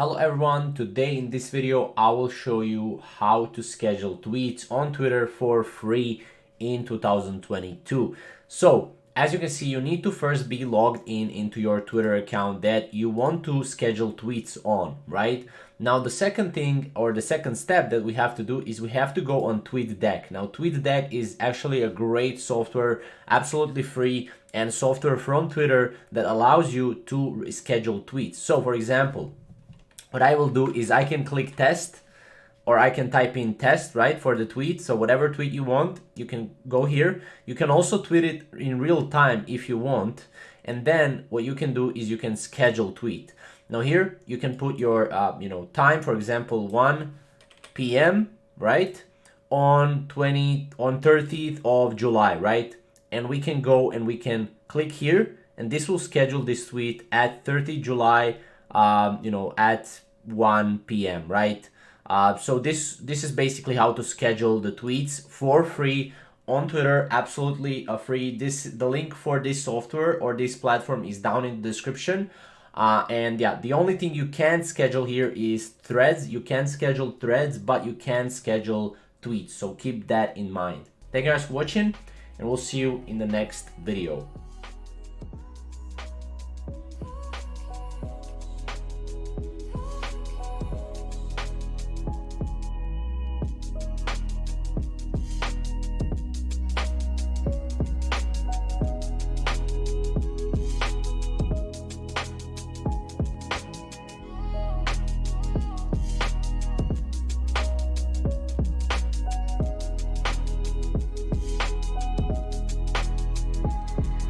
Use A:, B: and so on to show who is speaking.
A: Hello everyone, today in this video I will show you how to schedule tweets on Twitter for free in 2022. So as you can see, you need to first be logged in into your Twitter account that you want to schedule tweets on, right? Now, the second thing or the second step that we have to do is we have to go on TweetDeck. Now, TweetDeck is actually a great software, absolutely free and software from Twitter that allows you to schedule tweets. So, for example, what I will do is I can click test or I can type in test, right, for the tweet. So whatever tweet you want, you can go here. You can also tweet it in real time if you want. And then what you can do is you can schedule tweet. Now here you can put your, uh, you know, time, for example, 1 p.m., right, on 20, on 30th of July, right? And we can go and we can click here and this will schedule this tweet at 30 July, um, you know, at 1 p.m., right? Uh, so this this is basically how to schedule the tweets for free on Twitter, absolutely uh, free. This the link for this software or this platform is down in the description. Uh, and yeah, the only thing you can schedule here is threads. You can schedule threads, but you can schedule tweets. So keep that in mind. Thank you guys for watching, and we'll see you in the next video.